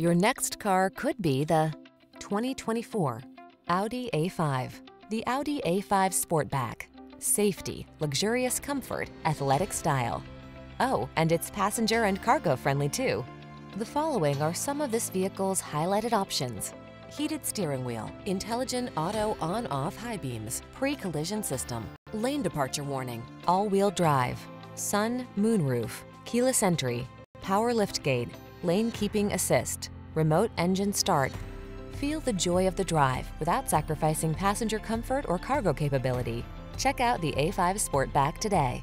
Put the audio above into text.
Your next car could be the 2024 Audi A5. The Audi A5 Sportback. Safety, luxurious comfort, athletic style. Oh, and it's passenger and cargo friendly too. The following are some of this vehicle's highlighted options. Heated steering wheel, intelligent auto on-off high beams, pre-collision system, lane departure warning, all-wheel drive, sun, moonroof, keyless entry, power liftgate, lane keeping assist, remote engine start. Feel the joy of the drive without sacrificing passenger comfort or cargo capability. Check out the A5 Sportback today.